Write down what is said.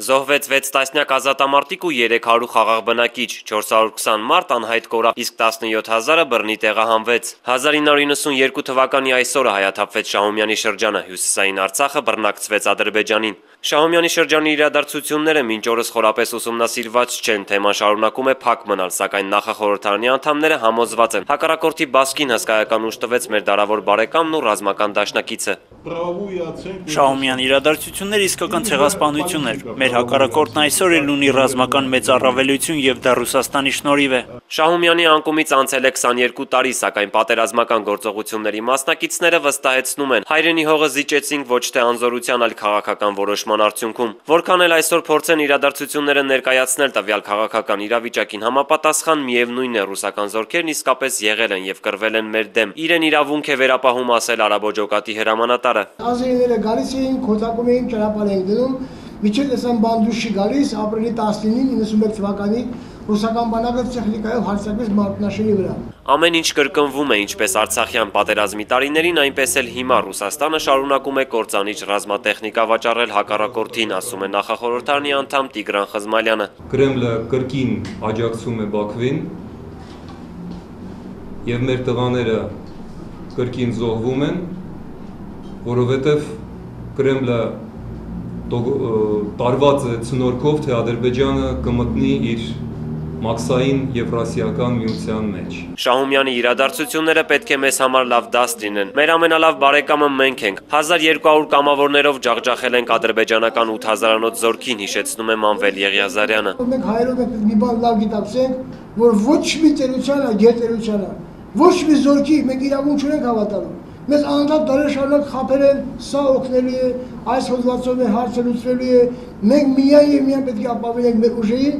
Զոհվեց 6 տասնյակ ազատամարտիկ ու 300 խաղաղ բնակիչ, 420 մարդ անհայտ կորավ, իսկ 17 հազարը բռնի տեղահանվեց։ 1992 թվականի այսօրը հայաթափվեց Շահումյանի շրջանը, հյուսիսային Արցախը բռնակցվեց Ադրբեջանին։ Շահումյանի շրջանի իրադարձությունները մինչ օրս խորապես ուսումնասիրված չեն, թեման շարունակում է փակ մնալ, սակայն նախախորհրդարանի անդամները համոզված են։ Հակառակորդի բասկին հսկայական ուժ տվեց մեր դարավոր բարեկամն ու ռազմական դաշնակիցը։ Շահումյանի իրադարձությունները իսկական ցեղասպանություն էր։ Մեր հակառակորդն այսօր էլ ունի ռազմական մեծ առավելություն եւ դա Ռուսաստանի շնորհիվ է։ Շահումյանի անկումից անցել է 22 տարի, սակայն պատերազմական գործողությունների մասնակիցները վստահեցնում են, հայրենի հողը զիջեցինք ոչ թե անզորության, այլ քաղաքական որոշման արդյունքում։ Որքան էլ այսօր փորձեն իրադարձությունները ներկայացնել տվյալ քաղաքական իրավիճակին համապատասխան, միևնույն է ռուսական զորքերն իսկապես եղել են եւ կռվել են մեր դեմ։ Իրեն իրավունք է վերապահում ասել Արաբո ջոկատի հրամանատարը։ Ազերիները գալիս էին, քոթակում էին, ճանապարհ էին դնում, միջև տեսան բանդուշի գալիս ապրիլի 19-ին 91 թվականի ռուսական բանակը տեխնիկայով հարձակվեց Մարտնաշենի վրա։ Ամեն ինչ կրկնվում է, ինչպես Արցախյան պատերազմի տարիներին, այնպես էլ հիմա Ռուսաստանը շարունակում է կործանիչ ռազմատեխնիկա վաճառել հակառակորդին, ասում է նախախորհրդարանի անդամ Տիգրան Խզմալյանը։ Կրեմլը կրկին աջակցում է Բաքվին եւ մեր տղաները կրկին զոհվում են, որովհետեւ Կրեմլը տարված է ցնորքով, թե Ադրբեջանը կմտնի իր մաքսային Եվրասիական միության մեջ։ Շահումյանի իրադարձությունները պետք է մեզ համար լավ դաս լինեն։ Մեր ամենալավ բարեկամը մենք ենք։ 1200 կամավորներով ջախջախել ենք ադրբեջանական 8000-անոց զորքին, հիշեցնում է Մանվել Եղիազարյանը։ Մենք հայերով ենք մի բան լավ գիտակցենք, որ ոչ մի տերությանը, գերտերությանը, ոչ մի զորքի մենք իրավունք չունենք հավատալու։ Մեզ անդադ դարեր շարունակ խափել են, սա օգնելի է, այս հոդվածով է հարցը լուծվելու է։ Մենք միայն եւ միայն պետք է ապավինենք մեր ուժերին